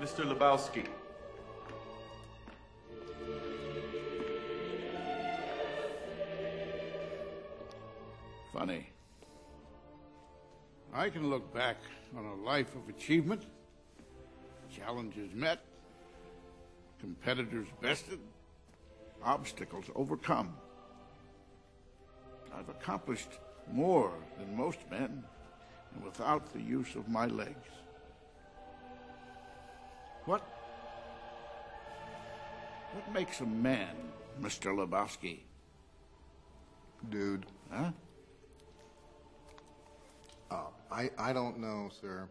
Mr. Lebowski. Funny. I can look back on a life of achievement, challenges met, competitors bested, obstacles overcome. I've accomplished more than most men, and without the use of my legs. What? What makes a man, Mr. Lebowski? Dude. Huh? Uh, I, I don't know, sir.